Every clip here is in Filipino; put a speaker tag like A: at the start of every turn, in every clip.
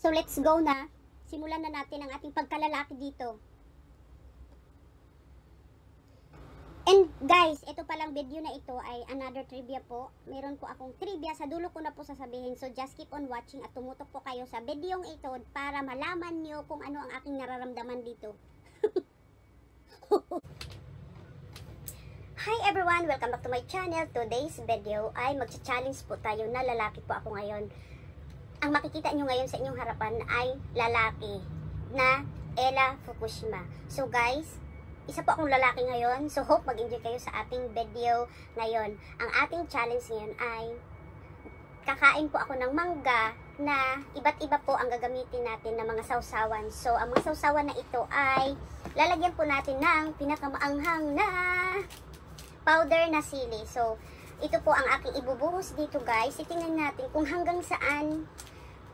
A: So let's go na. Simulan na natin ang ating pagkalalaki dito. And guys, ito palang video na ito ay another trivia po. Meron po akong trivia sa dulo ko na po sasabihin. So just keep on watching at tumutok po kayo sa video ito para malaman nyo kung ano ang aking nararamdaman dito. Hi everyone! Welcome back to my channel. Today's video ay magcha-challenge po tayo na lalaki po ako ngayon. Ang makikita nyo ngayon sa inyong harapan ay lalaki na Ella Fukushima. So guys, isa po akong lalaki ngayon. So hope mag-enjoy kayo sa ating video ngayon. Ang ating challenge ngayon ay kakain po ako ng mangga na iba't iba po ang gagamitin natin ng mga sausawan. So ang mga sausawan na ito ay lalagyan po natin ng pinakamaanghang na powder na sili. So, ito po ang aking ibubuhos dito guys. Itingnan natin kung hanggang saan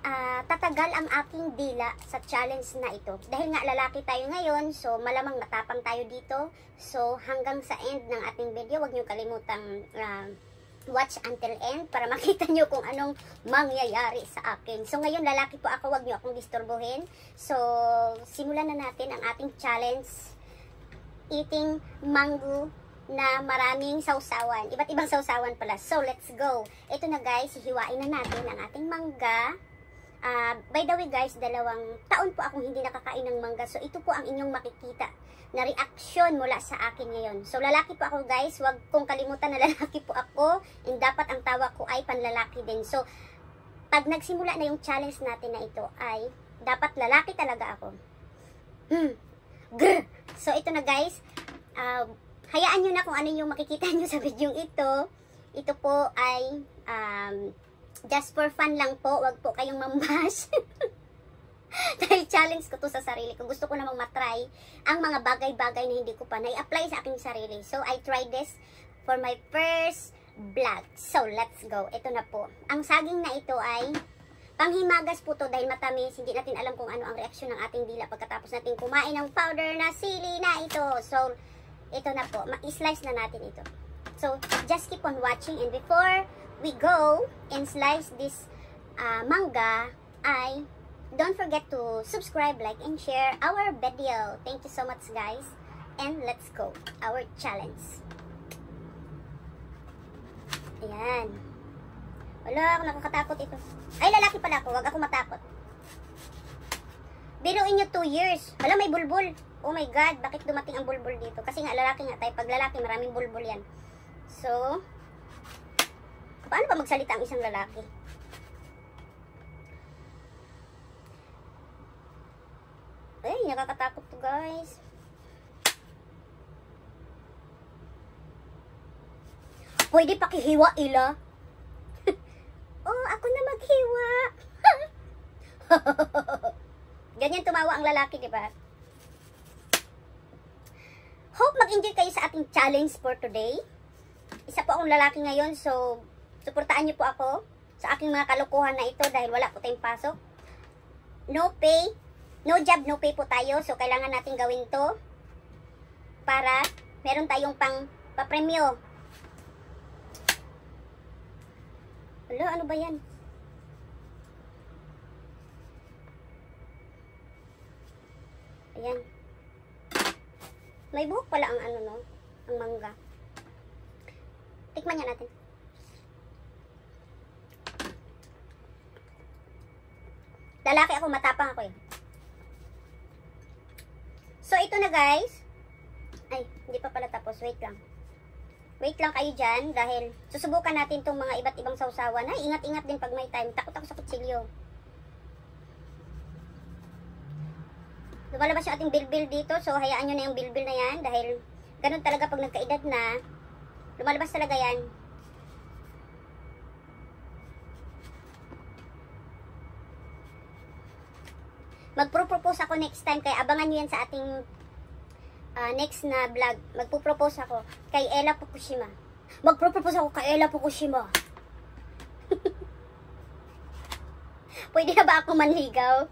A: uh, tatagal ang aking dila sa challenge na ito. Dahil nga lalaki tayo ngayon, so malamang matapang tayo dito. So, hanggang sa end ng ating video, huwag niyo kalimutang uh, watch until end para makita nyo kung anong mangyayari sa akin. So, ngayon lalaki po ako, huwag niyo akong disturbuhin. So, simulan na natin ang ating challenge eating mango na maraming sausawan. Iba't ibang sausawan pala. So, let's go. Ito na guys, hihiwain na natin ang ating mangga. Uh, by the way guys, dalawang taon po akong hindi nakakain ng mangga. So, ito po ang inyong makikita na reaction mula sa akin ngayon. So, lalaki po ako guys. Huwag kong kalimutan na lalaki po ako. And dapat ang tawa ko ay panlalaki din. So, pag nagsimula na yung challenge natin na ito ay dapat lalaki talaga ako. Mm. Grr! So, ito na guys. Uh, hayaan nyo na kung ano yung makikita nyo sa video ito. Ito po ay um, just for fun lang po. Huwag po kayong mambash. Dahil challenge ko to sa sarili ko. Gusto ko namang matry ang mga bagay-bagay na hindi ko pa na-apply sa aking sarili. So, I tried this for my first vlog. So, let's go. Ito na po. Ang saging na ito ay panghimagas po to dahil matamis. Hindi natin alam kung ano ang reaksyon ng ating dila pagkatapos natin kumain ng powder na sili na ito. So, ito na po, ma-slice na natin ito. So, just keep on watching and before we go and slice this uh, manga, I don't forget to subscribe, like, and share our video. Thank you so much guys. And let's go, our challenge. Ayan. Wala, nakakatakot ito. Ay, lalaki pala ako. Huwag ako matakot. Biruin nyo 2 years. Hala, may bulbul. Oh my God, bakit dumating ang bulbul dito? Kasi nga, lalaki nga tayo. Pag lalaki, maraming bulbul yan. So, paano ba magsalita ang isang lalaki? Ay, nakakatakot to guys. Pwede pakihiwa, Ila? oh, ako na maghiwa. Ganyan tumawa ang lalaki, di ba? Hope mag-enjoy kayo sa ating challenge for today. Isa po akong lalaki ngayon, so suportaan niyo po ako sa aking mga kalokohan na ito dahil wala po tayong pasok. No pay, no job, no pay po tayo. So kailangan natin gawin to para meron tayong pang papremyo. Alo, ano ba yan? Ayan. May buhok pala ang ano no, ang mangga. Tikman niya natin. Lalaki ako, matapang ako eh. So, ito na guys. Ay, hindi pa pala tapos. Wait lang. Wait lang kayo dyan dahil susubukan natin tong mga iba't ibang sausawan. Ay, ingat-ingat din pag may time. Takot ako sa kutsilyo. lumalabas yung ating bilbil dito. So, hayaan nyo na yung bilbil na yan. Dahil, ganun talaga pag nagkaedad na, lumalabas talaga yan. Magpro-propose ako next time. Kaya abangan nyo yan sa ating uh, next na vlog. Magpo-propose ako kay Ella Fukushima. Magpro-propose ako kay Ella Fukushima. Pwede ba ako manligaw?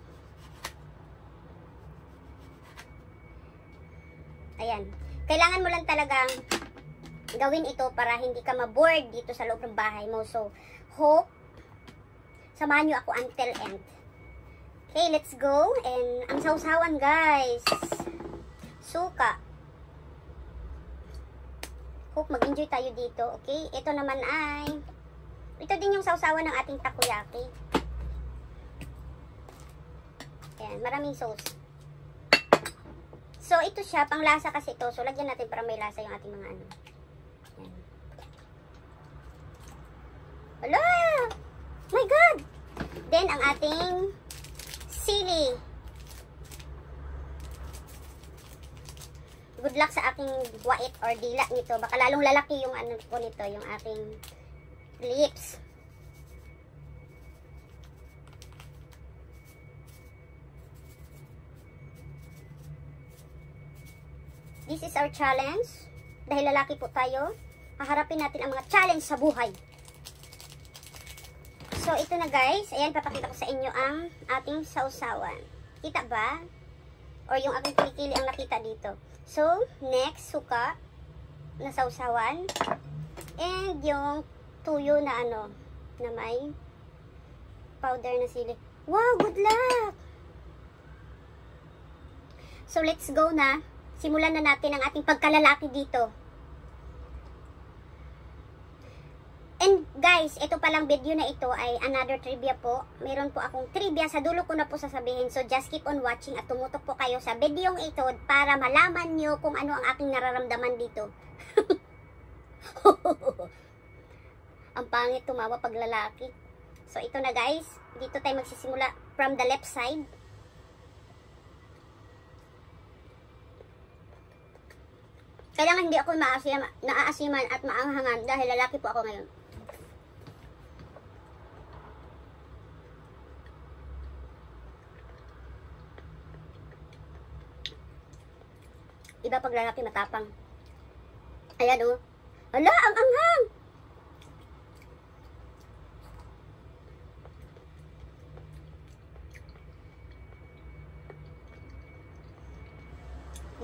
A: Ayan. Kailangan mo lang talagang gawin ito para hindi ka ma-bored dito sa loob ng bahay mo. So, hope, samahan nyo ako until end. Okay, let's go. And ang sausawan, guys. Suka. Hope mag-enjoy tayo dito. Okay, ito naman ay... Ito din yung sausawan ng ating takoyaki. Ayan, maraming sauce. So, ito siya, panglasa kasi ito. So, lagyan natin para may lasa yung ating mga ano. Ayan. Hala! My God! Then, ang ating sili. Good luck sa aking wait or dila nito. Baka lalong lalaki yung ano ko nito, yung aking lips. This is our challenge. Dahil lalaki po tayo, haharapin natin ang mga challenge sa buhay. Ito na guys. Ayan, papakita ko sa inyo ang ating sausawan. Kita ba? Or yung aking kilikili ang nakita dito. So, next, suka na sausawan. And yung tuyo na ano, na may powder na sili. Wow, good luck! So, let's go na. Simulan na natin ang ating pagkalalaki dito. And guys, ito palang video na ito ay another trivia po. Meron po akong trivia sa dulo ko na po sasabihin. So just keep on watching at tumutok po kayo sa video ito para malaman nyo kung ano ang aking nararamdaman dito. ang pangit tumawa pag lalaki. So ito na guys, dito tayo magsisimula from the left side. Kailangan hindi ako maasim, naaasiman at maanghangan dahil lalaki po ako ngayon. Iba pag lalaki matapang. Ayan o. Oh. Hala, ang anghang!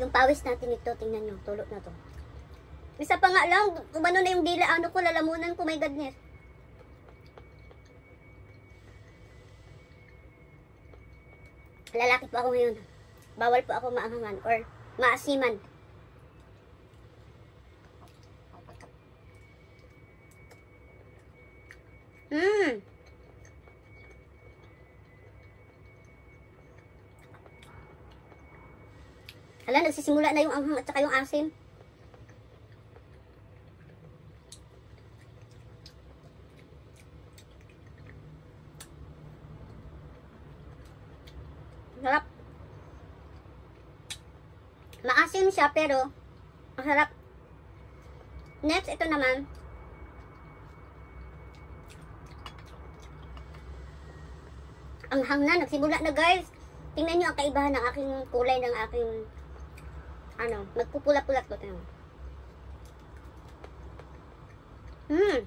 A: Yung pawis natin ito, tingnan nyo, tulog na to. Isa pa nga lang, kumano na yung dila, ano ko, lalamunan ko, my goodness. Lalaki po ako ngayon. Bawal po ako maanghangan or maasiman. Mmm. Hala, nagsisimula na yung anghang at saka yung asim. Sarap. Maasim siya pero ang sarap. Next, ito naman. Ang hang na, nagsimula na guys. Tingnan nyo ang kaibahan ng aking kulay ng aking ano, magpupula-pula ko. Tingnan. Hmm.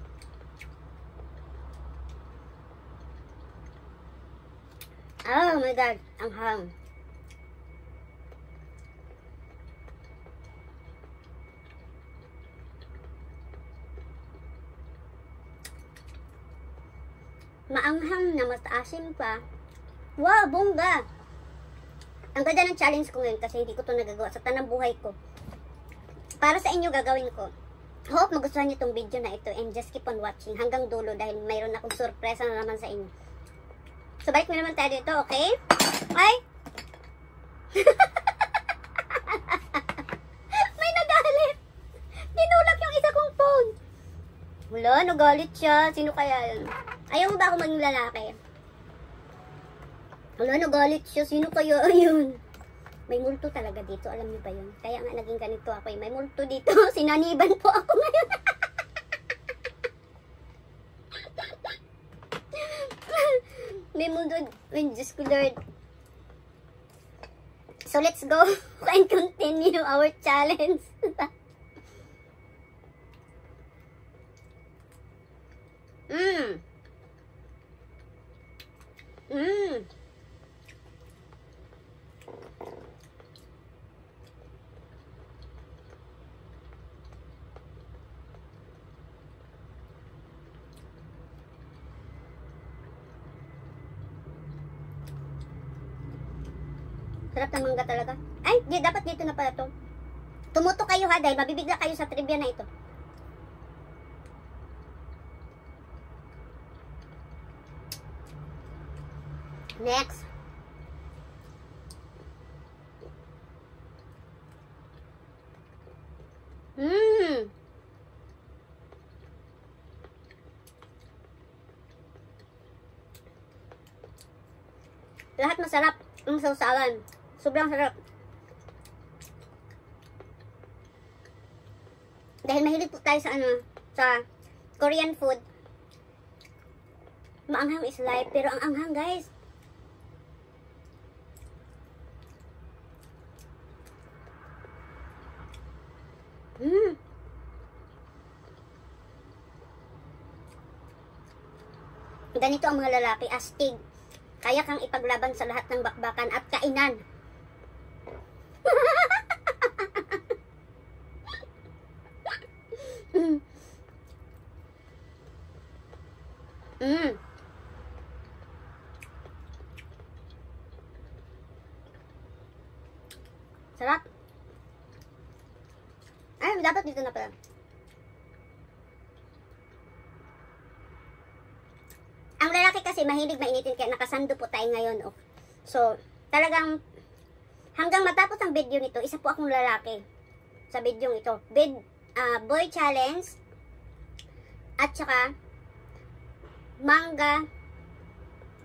A: Oh my God, ang hang. Maanghang na mataasim pa. Wow, bongga! Ang ganda ng challenge ko ngayon kasi hindi ko to nagagawa sa tanang buhay ko. Para sa inyo gagawin ko. Hope magustuhan niyo tong video na ito and just keep on watching hanggang dulo dahil mayroon akong surpresa na naman sa inyo. So, balik mo naman tayo dito, okay? Ay! May nagalit! Tinulak yung isa kong phone! Wala, nagalit siya. Sino kaya yun? Ayaw mo ba ako maging lalaki? Wala, nagalit siya. Sino kaya yun? May multo talaga dito. Alam niyo ba yun? Kaya nga naging ganito ako. Eh. May multo dito. Sinaniban po ako ngayon. May multo. May Diyos ko Lord. So let's go and continue our challenge. Mmm. Mmm. Sarap ng mangga talaga. Ay, di, dapat dito na pala to. Tumuto kayo ha, dahil mabibigla kayo sa trivia na ito. Next. Mmm. Lahat masarap ang sausawan. Sobrang sarap. Dahil mahilig po tayo sa ano, sa Korean food. Maanghang is life, pero ang anghang guys. Mmm. Ganito ang mga lalaki, astig. Kaya kang ipaglaban sa lahat ng bakbakan at kainan. mm. Mm. Sarap. Ay, dapat dito na pala. Ang lalaki mahilig mainitin kaya nakasando po tayo ngayon. Oh. So, talagang hanggang matapos ang video nito, isa po akong lalaki sa video ito. Bid, ah, boy challenge at saka manga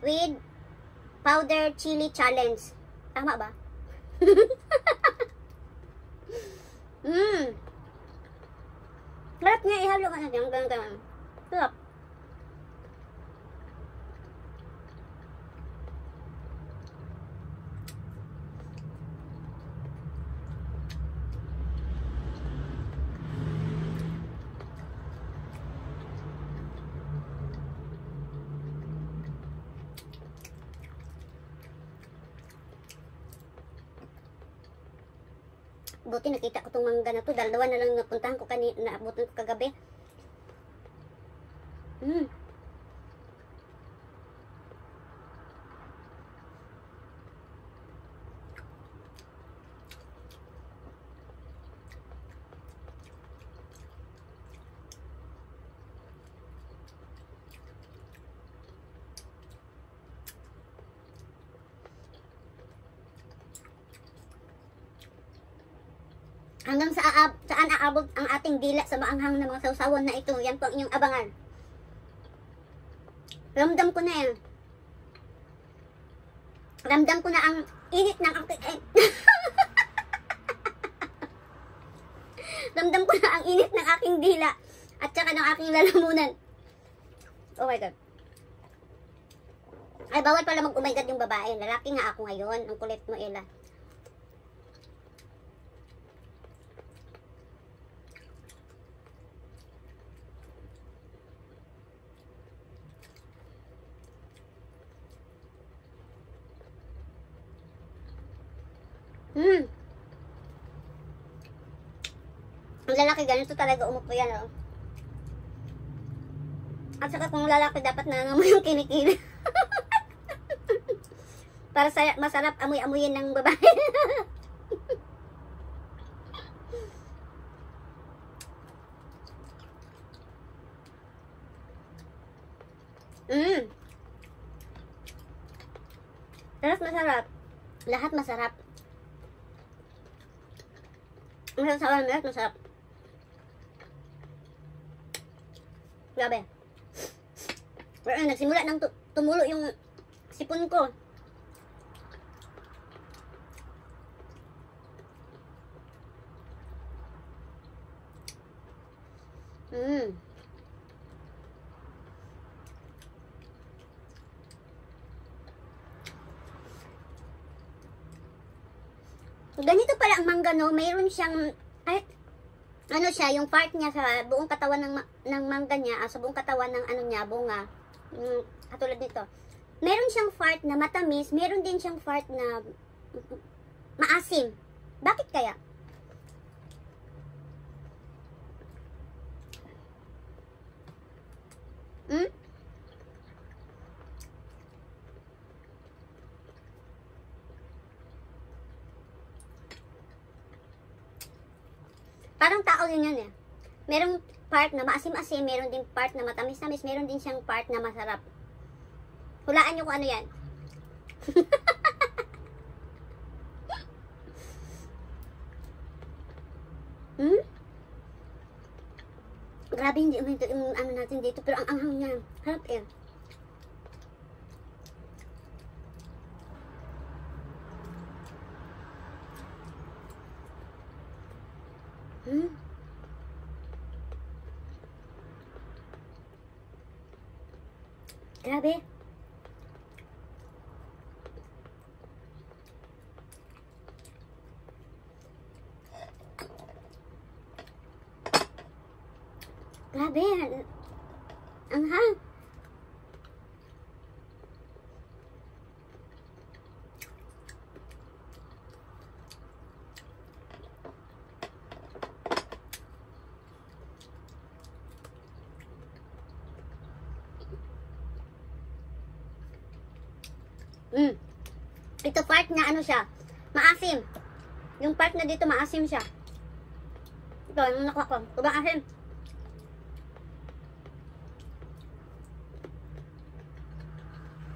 A: with powder chili challenge. Tama ba? Mmm. Sarap niya ihalo ka na dyan. Ganun, ganun. Sarap. Buti nakita ko tong mangga na to. Dalawa na lang napuntahan ko kanina, naabutan ko kagabi. Mm. Hanggang sa aab, saan aabot ang ating dila sa maanghang na mga sausawan na ito. Yan po ang inyong abangan. Ramdam ko na yan. Ramdam ko na ang init ng aking... Eh. Ramdam ko na ang init ng aking dila. At saka ng aking lalamunan. Oh my God. Ay, bawal pala mag-oh my God yung babae. Lalaki nga ako ngayon. Ang kulit mo, Ella. Hmm. Ang lalaki ganito talaga umupo yan, oh. At saka kung lalaki dapat nangamoy yung kinikili. Para sa masarap amoy-amoyin ng babae. mm. Lahat masarap. Lahat masarap. Ang sasawan lahat masarap. Grabe. Pero ayun, nagsimula nang tu- tumulo yung sipon ko. Mm. Ganito pala ang mangga, no? Mayroon siyang, ay, ano siya, yung part niya sa buong katawan ng, ng mangga niya, ah, sa buong katawan ng ano niya, bunga, mm, katulad nito. Meron siyang part na matamis, meron din siyang part na maasim. Bakit kaya? Hmm? Parang tao din yun eh. Merong part na maasim-asim, meron din part na matamis-tamis, meron din siyang part na masarap. Hulaan nyo kung ano yan. hmm? Grabe, hindi uminto yung ano natin dito, pero ang anghang niya. Harap eh. Hmm? Grabe. Grabe. ang- Ang hang. Mm. Ito part na ano siya, maasim. Yung part na dito maasim siya. Ito, yung nakuha ko. Ba asim?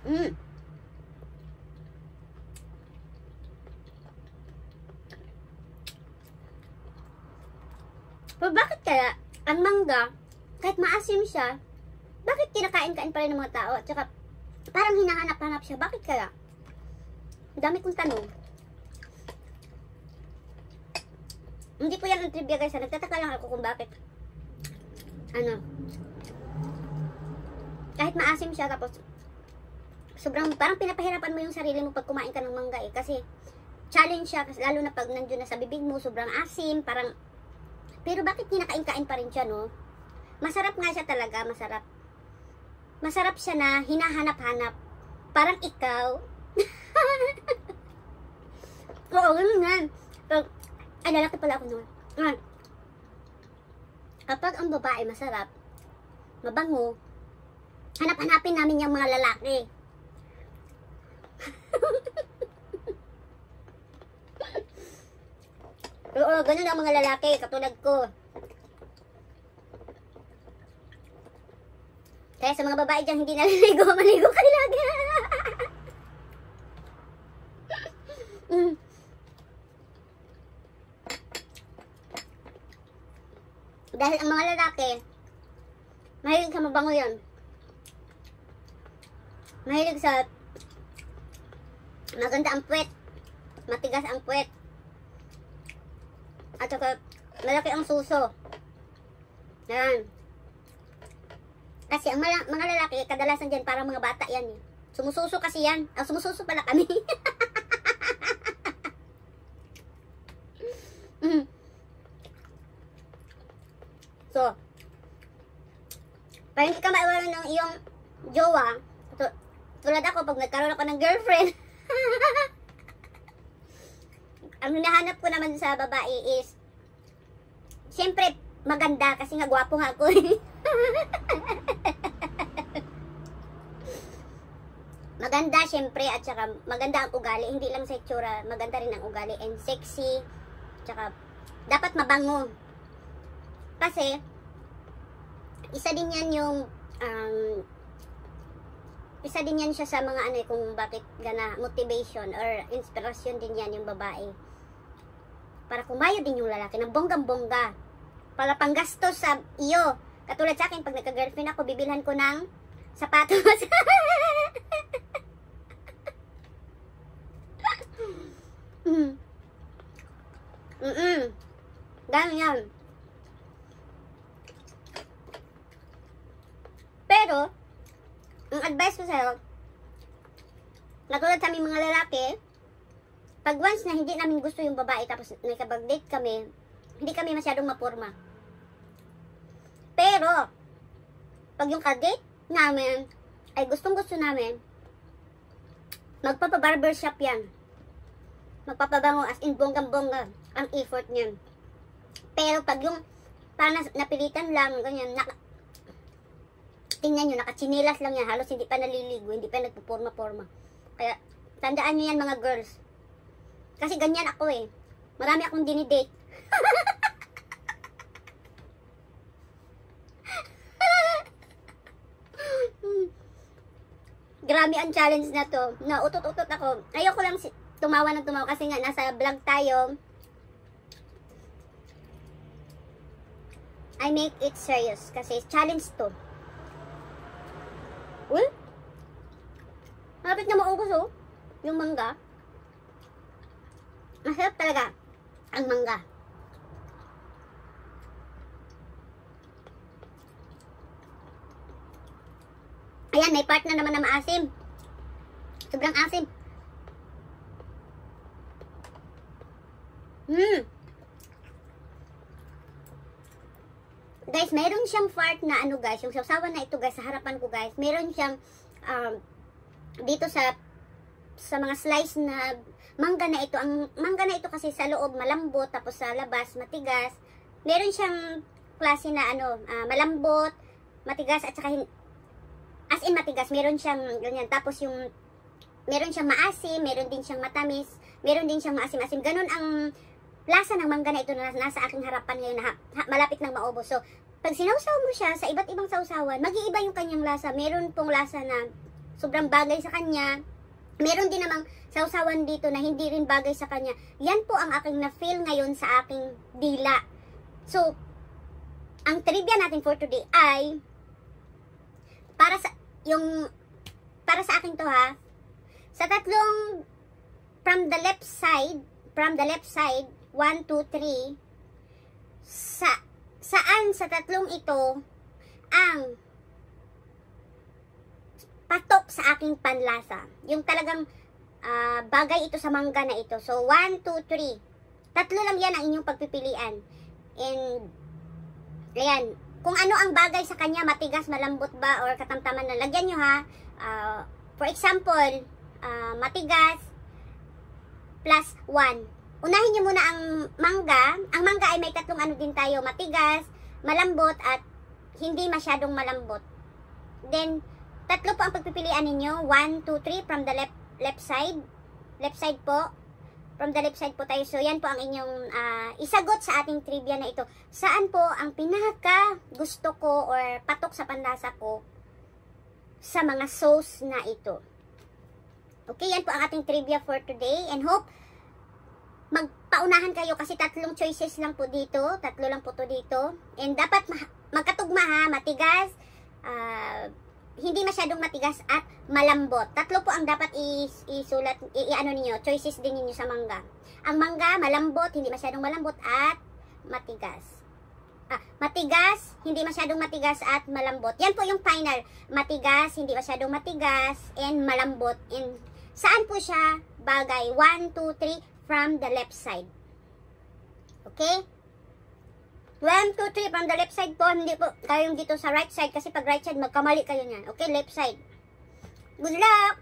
A: Mm. Pero bakit kaya ang mangga, kahit maasim siya, bakit kinakain-kain pa rin ng mga tao? At saka, parang hinahanap-hanap siya. Bakit kaya? Dami kong tanong. Hindi ko yan ang trivia guys. Nagtataka lang ako kung bakit. Ano? Kahit maasim siya tapos sobrang parang pinapahirapan mo yung sarili mo pag kumain ka ng mangga eh. Kasi challenge siya kasi lalo na pag nandiyon na sa bibig mo sobrang asim, parang pero bakit kinakain-kain pa rin siya no? Masarap nga siya talaga, masarap. Masarap siya na hinahanap-hanap. Parang ikaw. Oo, ganun nga. Pag, ay, lalaki pala ako noon. Ah. Kapag ang babae masarap, mabango, hanap-hanapin namin yung mga lalaki. Oo, ganun ang mga lalaki, katulad ko. Kaya sa mga babae dyan, hindi naliligo, maligo kayo lagi. mm. Dahil ang mga lalaki, mahilig sa mabango yun. Mahilig sa maganda ang puwet, matigas ang puwet, at saka malaki ang suso. Yan. Kasi ang mala- mga lalaki, kadalasan dyan parang mga bata yan eh. Sumususo kasi yan. Ah, sumususo pala kami. So, para hindi ka maiwanan ng iyong jowa, tu- tulad ako, pag nagkaroon ako ng girlfriend, ang hinahanap ko naman sa babae is, siyempre, maganda kasi nga gwapo nga ako. maganda siyempre at saka maganda ang ugali, hindi lang sa itsura, maganda rin ang ugali and sexy. Tsaka dapat mabango. Kasi isa din yan yung um, isa din yan siya sa mga ano eh, kung bakit gana motivation or inspiration din yan yung babae. Para kumayo din yung lalaki ng bonggang-bongga. Para panggastos sa iyo. Katulad sa akin, pag nagka-girlfriend ako, bibilhan ko ng sapatos. mm. Mm-mm. Ganun yan. Pero, ang advice ko sa'yo, katulad sa aming mga lalaki, pag once na hindi namin gusto yung babae tapos nakabag-date kami, hindi kami masyadong mapurma. Pero, pag yung ka-date namin ay gustong gusto namin, magpapa-barbershop yan. Magpapabango as in bonggang-bongga ang effort niyan. Pero pag yung parang nas- napilitan lang, ganyan, naka, tingnan nyo, nakatsinilas lang yan, halos hindi pa naliligo, hindi pa nagpupurma-porma. Kaya, tandaan nyo yan mga girls. Kasi ganyan ako eh. Marami akong dinidate. Grabe ang challenge na to. Nautot-utot ako. Ayoko lang si tumawa ng tumawa kasi nga nasa vlog tayo. I make it serious kasi challenge to. Uy? Malapit na maubos oh. Yung mangga. Masarap talaga ang mangga. Ayan, may part na naman na maasim. Sobrang asim. Hmm. Guys, meron siyang part na ano guys, yung sausawan na ito guys, sa harapan ko guys, meron siyang um, dito sa sa mga slice na mangga na ito. Ang mangga na ito kasi sa loob malambot, tapos sa labas matigas. Meron siyang klase na ano, uh, malambot, matigas at saka as in matigas, meron siyang ganyan. Tapos yung meron siyang maasim, meron din siyang matamis, meron din siyang maasim-asim. Ganun ang lasa ng mangga na ito na nasa aking harapan ngayon na ha, ha, malapit nang maubos. So, pag sinawsaw mo siya sa iba't ibang sausawan, mag-iiba yung kanyang lasa. Meron pong lasa na sobrang bagay sa kanya. Meron din namang sausawan dito na hindi rin bagay sa kanya. Yan po ang aking na-feel ngayon sa aking dila. So, ang trivia natin for today ay para sa yung para sa akin to ha? Sa tatlong from the left side from the left side 1, 2, 3 sa saan sa tatlong ito ang patok sa aking panlasa? Yung talagang uh, bagay ito sa mangga na ito. So 1, 2, 3 tatlo lang yan ang inyong pagpipilian. And ayan kung ano ang bagay sa kanya, matigas, malambot ba, or katamtaman na lagyan nyo ha. Uh, for example, uh, matigas plus 1. Unahin nyo muna ang mangga. Ang mangga ay may tatlong ano din tayo, matigas, malambot, at hindi masyadong malambot. Then, tatlo po ang pagpipilian ninyo. 1, 2, 3 from the left, left side. Left side po from the left side po tayo. So, yan po ang inyong uh, isagot sa ating trivia na ito. Saan po ang pinaka gusto ko or patok sa panlasa ko sa mga sauce na ito. Okay, yan po ang ating trivia for today. And hope magpaunahan kayo kasi tatlong choices lang po dito. Tatlo lang po to dito. And dapat magkatugma ha, matigas, uh, hindi masyadong matigas at malambot. Tatlo po ang dapat is, isulat, i-ano ninyo, choices din ninyo sa mangga. Ang mangga, malambot, hindi masyadong malambot at matigas. Ah, matigas, hindi masyadong matigas at malambot. Yan po yung final. Matigas, hindi masyadong matigas, and malambot. And saan po siya bagay? 1, 2, 3 from the left side. Okay? 1, 2, 3 from the left side po. Hindi po kayong dito sa right side kasi pag right side magkamali kayo niyan. Okay, left side. Good luck!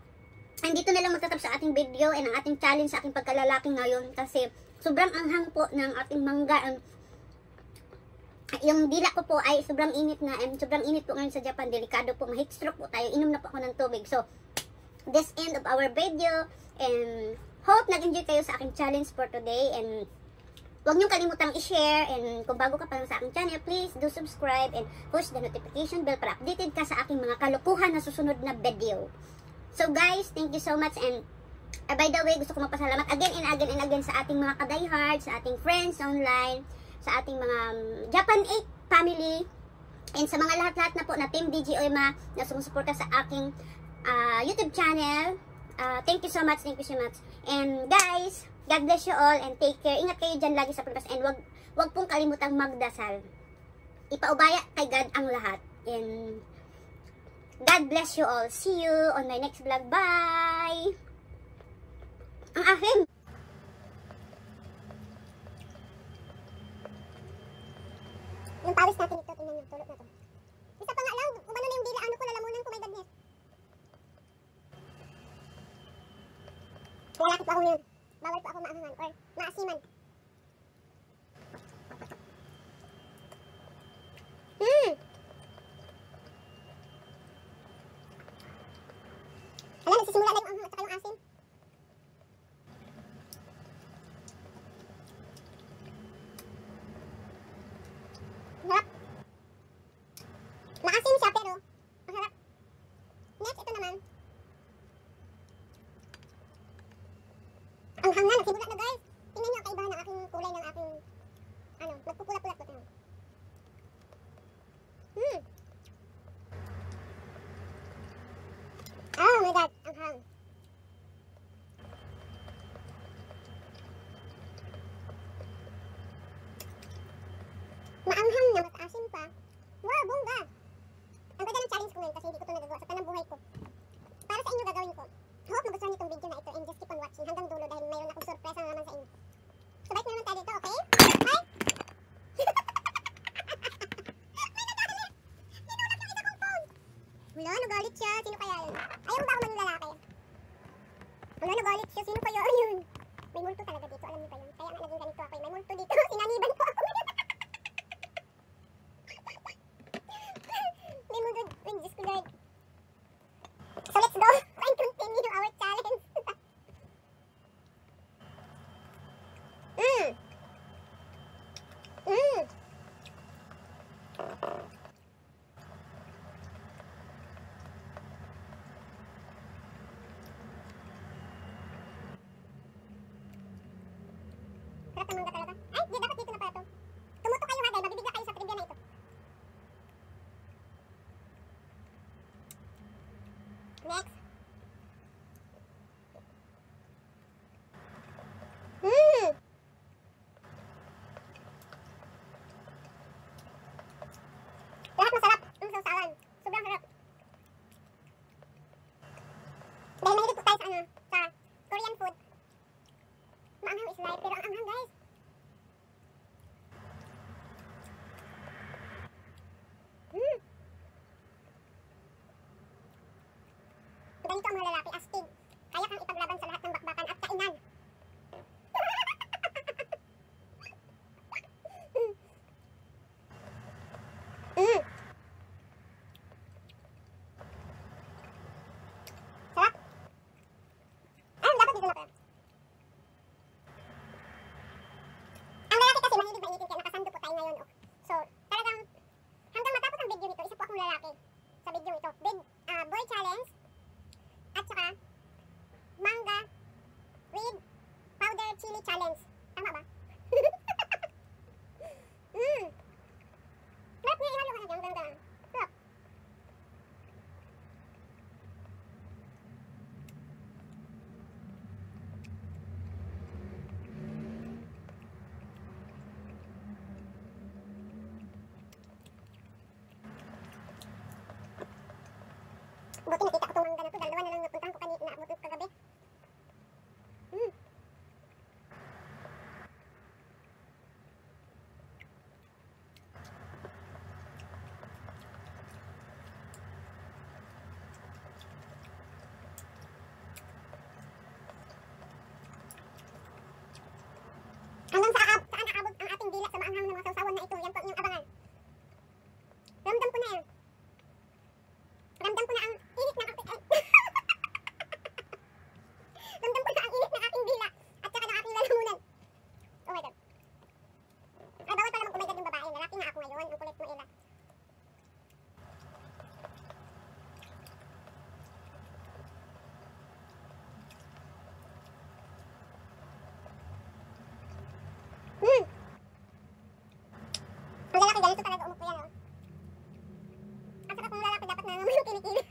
A: And dito na lang magtatapos sa ating video and ang ating challenge sa ating pagkalalaki ngayon kasi sobrang anghang po ng ating mangga. Ang, yung dila ko po ay sobrang init na and sobrang init po ngayon sa Japan. Delikado po, ma-heat stroke po tayo. Inom na po ako ng tubig. So, this end of our video and hope nag-enjoy kayo sa aking challenge for today and Huwag niyong kalimutang i-share and kung bago ka pa lang sa aking channel, please do subscribe and push the notification bell para updated ka sa aking mga kalukuhan na susunod na video. So guys, thank you so much and uh, by the way, gusto ko magpasalamat again and again and again sa ating mga kadayhard, sa ating friends online, sa ating mga um, Japan 8 family, and sa mga lahat-lahat na po na Team DJ Oima na sumusuporta sa aking uh, YouTube channel. Uh, thank you so much, thank you so much. And guys, God bless you all and take care. Ingat kayo dyan lagi sa palabas and wag, wag pong kalimutang magdasal. Ipaubaya kay God ang lahat. And God bless you all. See you on my next vlog. Bye! Ang akin! Yung pawis natin ito, tingnan nyo, tulog na to. Isa pa nga lang, umano na yung dila, ano ko, ko, may badness. Kaya pa ako yun. Bawal po ako maangangan or maasiman. Hmm! Alam, nagsisimula na yung anghang at saka yung asim. Sarap. Maasim siya pero
B: talaga. Ay, ngayon, Buti nakita ko tong mangga na. Dalawa na lang napuntahan ko kanina. Naabot ko kagabi. Hmm. Hanggang sa, saan naabot ang ating dila sa maanghang ng mga sausawan na ito. Yan po yung abang ko yan, oh. Ang sakit ng lalaki, dapat na naman yung kinikili.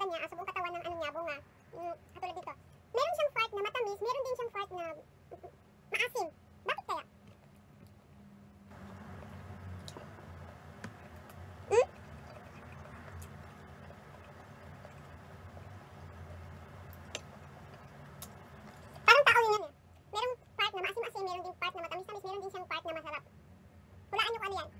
B: bunda niya, sa katawan ng ano niya, bunga. Yung, katulad dito. Meron siyang fart na matamis, meron din siyang fart na maasim. Bakit kaya? Hmm? Parang tao yun eh. Merong part na maasim-asim, meron din part na matamis-tamis, meron din siyang part na masarap. Hulaan niyo kung ano yan.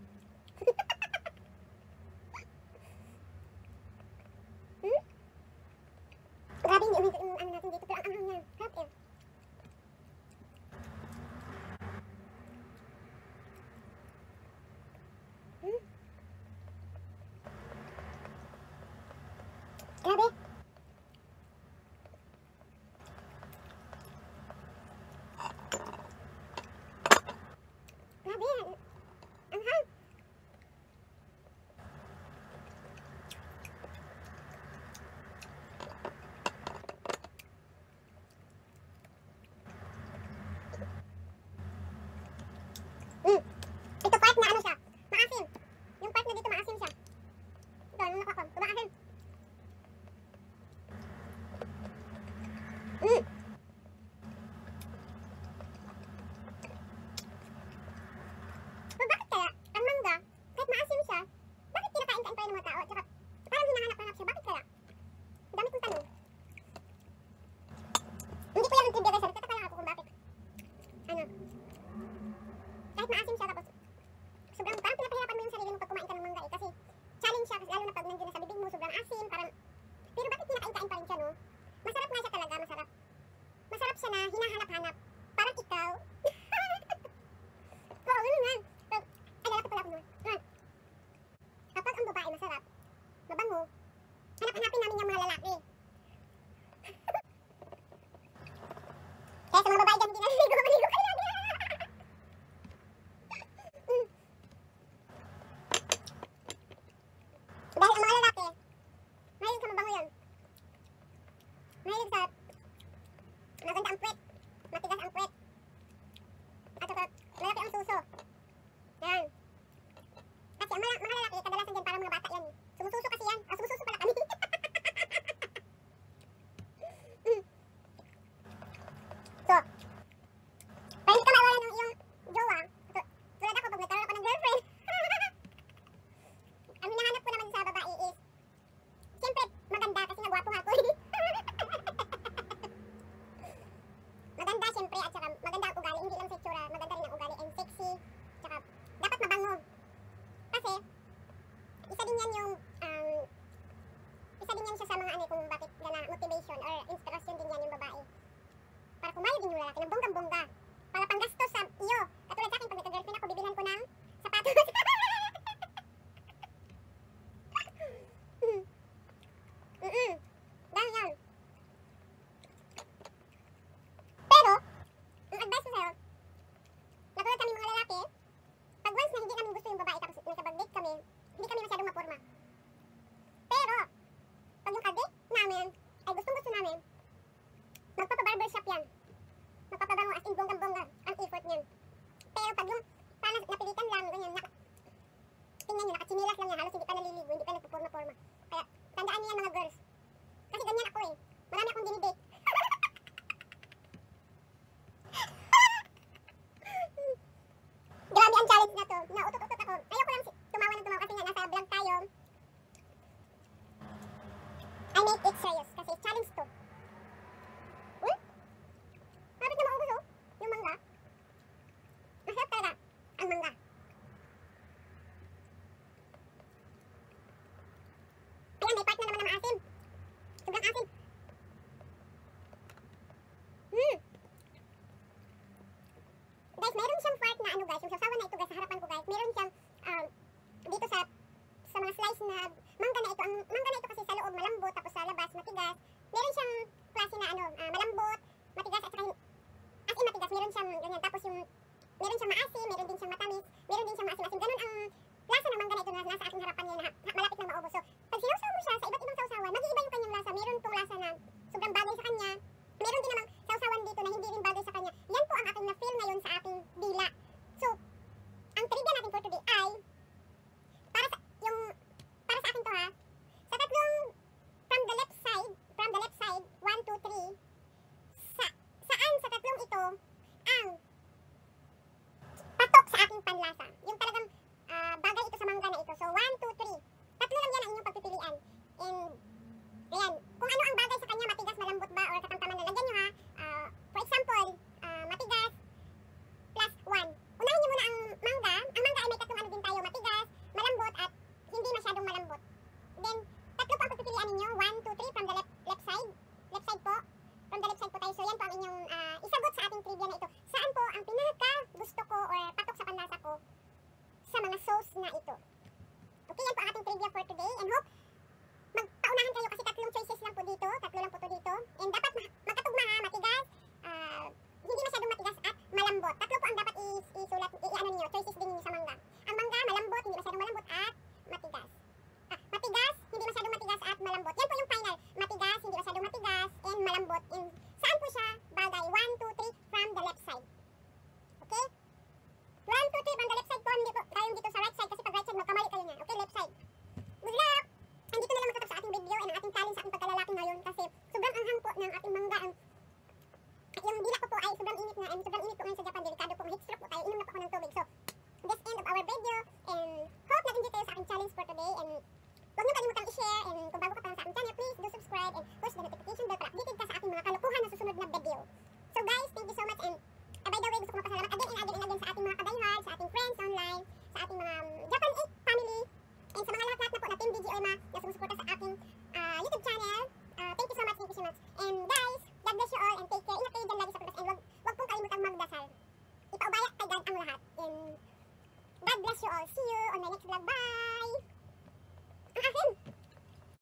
B: siyang part na ano guys, yung sawsawan na ito guys, sa harapan ko guys, meron siyang